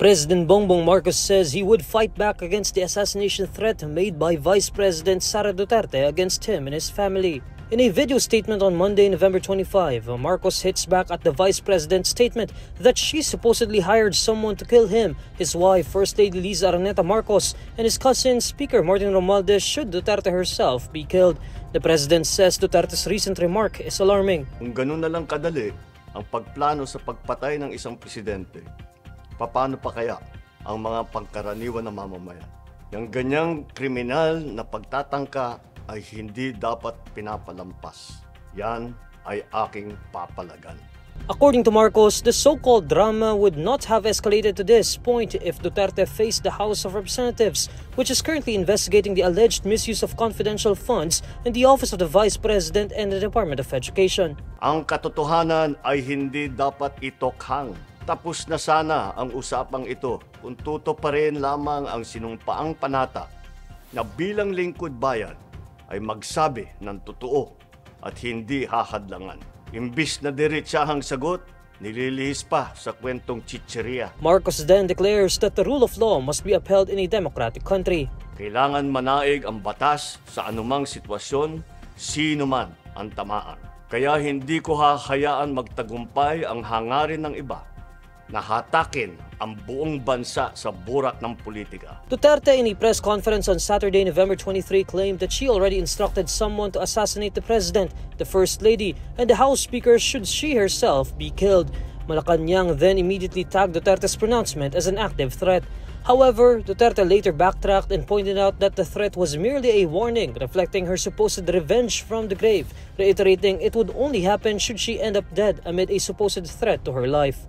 President Bongbong Marcos says he would fight back against the assassination threat made by Vice President Sara Duterte against him and his family. In a video statement on Monday, November 25, Marcos hits back at the Vice President's statement that she supposedly hired someone to kill him, his wife, First Lady Liza Araneta Marcos, and his cousin, Speaker Martin Romualdez, should Duterte herself be killed. The President says Duterte's recent remark is alarming. Kung ganun na lang kadali ang pagplano sa pagpatay ng isang presidente, paano pa kaya ang mga pangkaraniwan na mamamayan? Yung ganyang kriminal na pagtatangka ay hindi dapat pinapalampas. Yan ay aking papalagan. According to Marcos, the so-called drama would not have escalated to this point if Duterte faced the House of Representatives, which is currently investigating the alleged misuse of confidential funds in the Office of the Vice President and the Department of Education. Ang katotohanan ay hindi dapat itokhang. Tapos na sana ang usapang ito kung tuto pa rin lamang ang sinumpaang panata na bilang lingkod bayan ay magsabi ng totoo at hindi hahadlangan. Imbis na diretsahang sagot, nililihis pa sa kwentong chicheria. Marcos then declares that the rule of law must be upheld in a democratic country. Kailangan manaig ang batas sa anumang sitwasyon, sino man ang tamaan. Kaya hindi ko hahayaan magtagumpay ang hangarin ng iba na hatakin ang buong bansa sa burak ng politika. Duterte in a press conference on Saturday, November 23 claimed that she already instructed someone to assassinate the president, the first lady, and the House Speaker should she herself be killed. Malacanang then immediately tagged Duterte's pronouncement as an active threat. However, Duterte later backtracked and pointed out that the threat was merely a warning, reflecting her supposed revenge from the grave, reiterating it would only happen should she end up dead amid a supposed threat to her life.